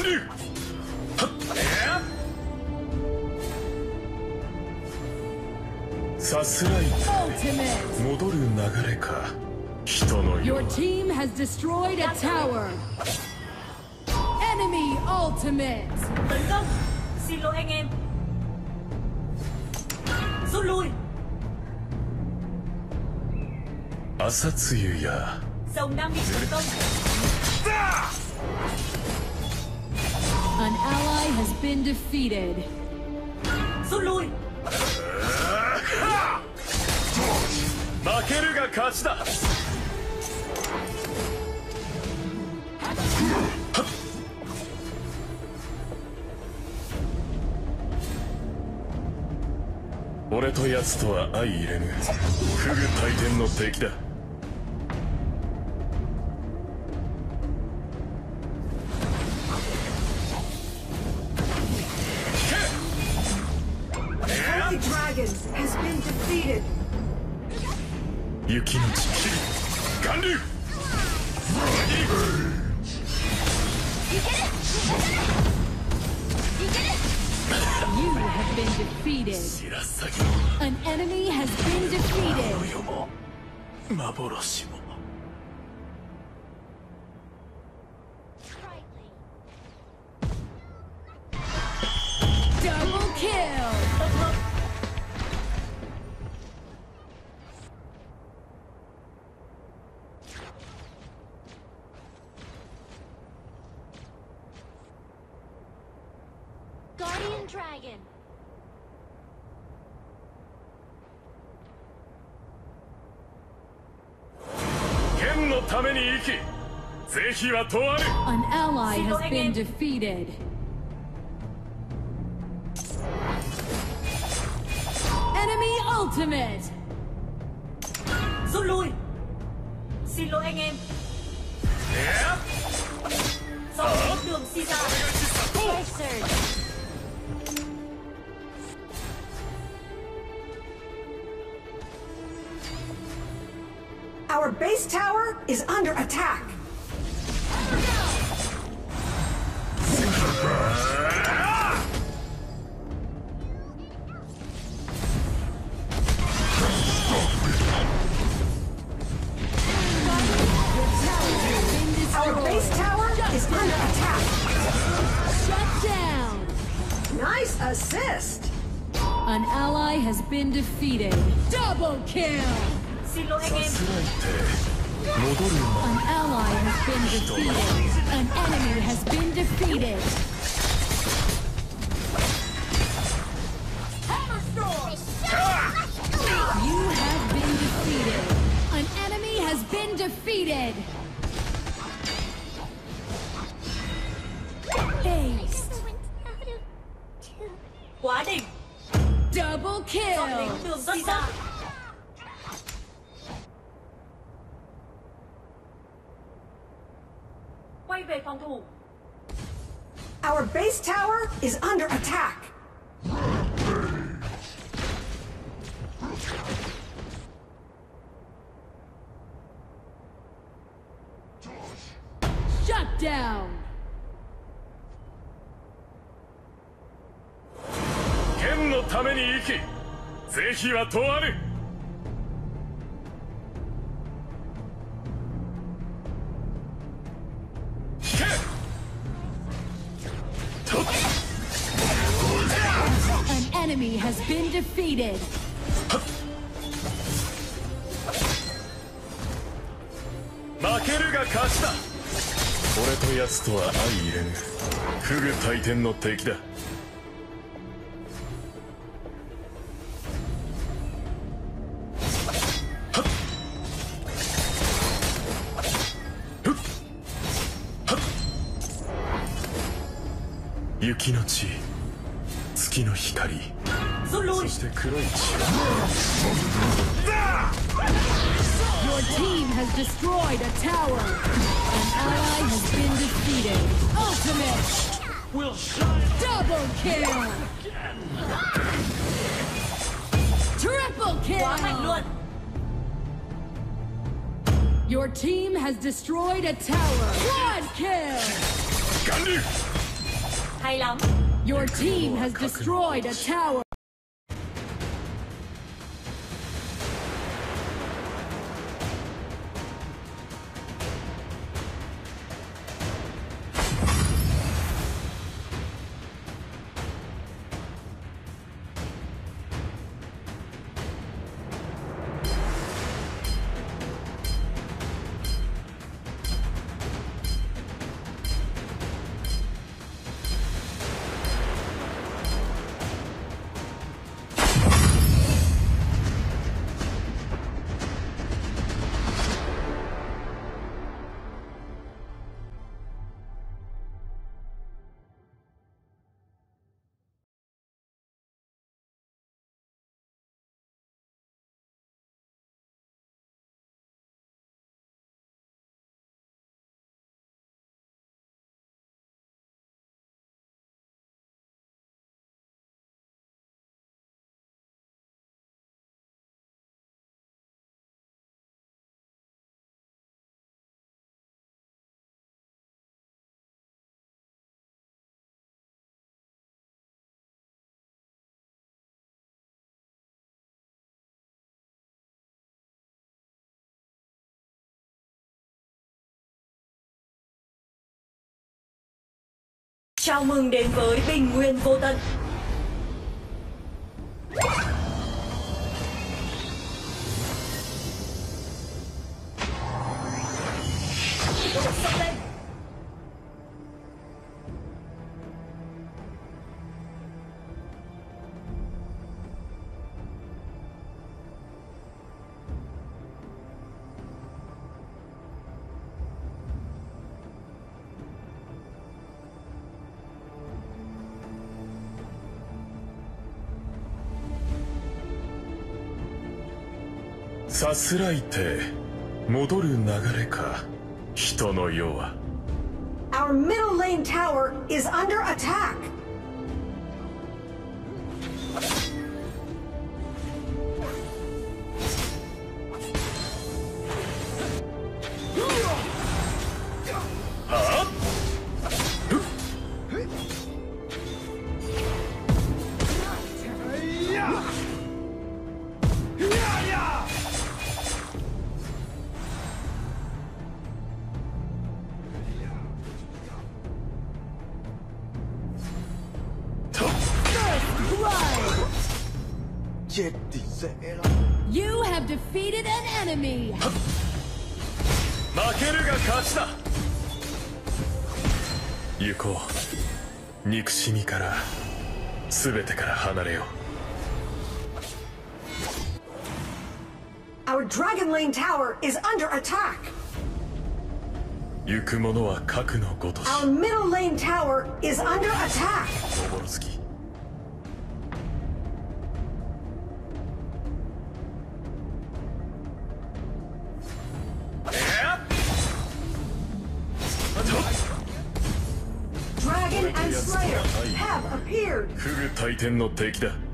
巌流さすらい Ultimate! 戻る流れか人のよ Your team has destroyed a tower! Enemy ultimate! Tấn công Xin lỗi anh em Rút lui 朝露や Rồng đang bị tấn công An ally has been defeated. Lui 負けるが勝ちだ俺と奴とは相入れぬフグ大天の敵だ My dragon has been defeated. Yukimichi Gandu! You have been defeated. An enemy has been defeated. dragon! An ally has been defeated. Enemy ultimate! Rút lui! Xin lỗi anh em! Do đường si ra! Surge! Our base tower is under attack. Our base tower is under attack. Shut down! Nice assist. An ally has been defeated. Double kill! An ally has been defeated. An enemy has been defeated. You have been defeated. An enemy has been defeated. Double kill. Our base tower is under attack. Shut down. 剣のために生き是非は問わぬ has been defeated. 負けるが勝ちだ。俺と奴とは相入れぬ。フグ大天の敵だ。雪の地月の光 absolute... Your team has destroyed a tower. An ally has been defeated. Ultimate! We'll shine... Double kill! Triple kill! Your team has destroyed a tower. Quad kill! Hay lắm! Your team has destroyed a tower. Chào mừng đến với bình nguyên vô tận. さすらいて戻る流れか人の世は Our middle lane tower is under attack. You have defeated an enemy. 負けるが勝ちだ行こう憎しみから全てから離れよ Our dragon lane tower is under attack. う行く者は核のごとし Our middle lane tower is under attack. ボロスキ Dragon 来る大天の敵だ。